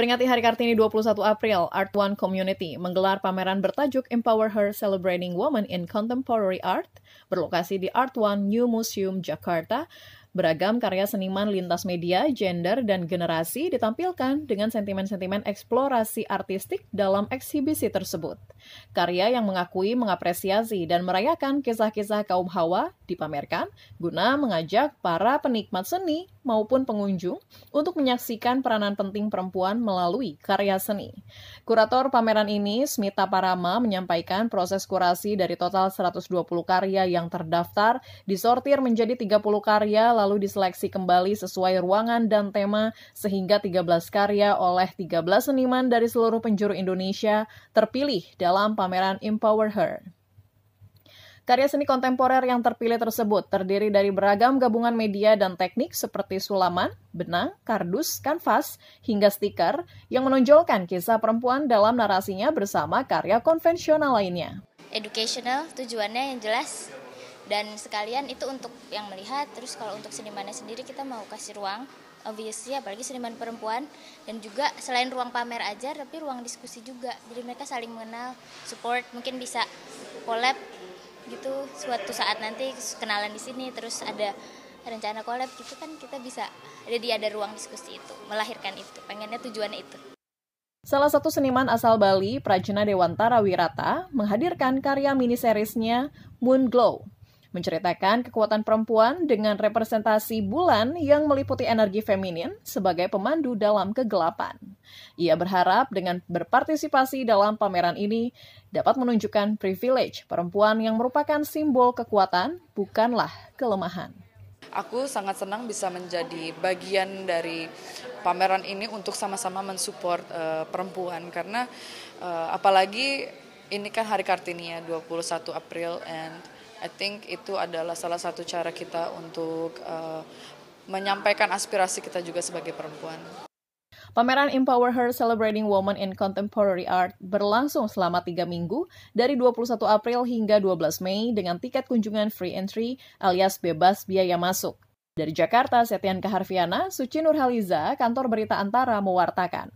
Peringati Hari Kartini 21 April, Art One Community menggelar pameran bertajuk Empower Her Celebrating Women in Contemporary Art berlokasi di Art One New Museum Jakarta Beragam karya seniman lintas media, gender, dan generasi ditampilkan dengan sentimen-sentimen eksplorasi artistik dalam eksibisi tersebut. Karya yang mengakui, mengapresiasi, dan merayakan kisah-kisah kaum hawa dipamerkan guna mengajak para penikmat seni maupun pengunjung untuk menyaksikan peranan penting perempuan melalui karya seni. Kurator pameran ini, Smita Parama, menyampaikan proses kurasi dari total 120 karya yang terdaftar disortir menjadi 30 karya lalu diseleksi kembali sesuai ruangan dan tema sehingga 13 karya oleh 13 seniman dari seluruh penjuru Indonesia terpilih dalam pameran Empower Her. Karya seni kontemporer yang terpilih tersebut terdiri dari beragam gabungan media dan teknik seperti sulaman, benang, kardus, kanvas, hingga stiker yang menonjolkan kisah perempuan dalam narasinya bersama karya konvensional lainnya. Educational tujuannya yang jelas. Dan sekalian itu untuk yang melihat terus kalau untuk senimannya sendiri kita mau kasih ruang obviously apalagi seniman perempuan. Dan juga selain ruang pamer aja tapi ruang diskusi juga. Jadi mereka saling mengenal support mungkin bisa collab gitu suatu saat nanti kenalan di sini terus ada rencana collab gitu kan kita bisa jadi ada ruang diskusi itu melahirkan itu pengennya tujuannya itu Salah satu seniman asal Bali, Prajna Dewantara Wirata, menghadirkan karya mini seriesnya Moon Glow menceritakan kekuatan perempuan dengan representasi bulan yang meliputi energi feminin sebagai pemandu dalam kegelapan. Ia berharap dengan berpartisipasi dalam pameran ini dapat menunjukkan privilege perempuan yang merupakan simbol kekuatan, bukanlah kelemahan. Aku sangat senang bisa menjadi bagian dari pameran ini untuk sama-sama mensupport uh, perempuan karena uh, apalagi ini kan Hari Kartini ya 21 April and I think itu adalah salah satu cara kita untuk uh, menyampaikan aspirasi kita juga sebagai perempuan. Pameran Empower Her Celebrating Women in Contemporary Art berlangsung selama tiga minggu dari 21 April hingga 12 Mei dengan tiket kunjungan free entry alias bebas biaya masuk. Dari Jakarta, Setian Kaharviana, Suci Nurhaliza, Kantor Berita Antara mewartakan.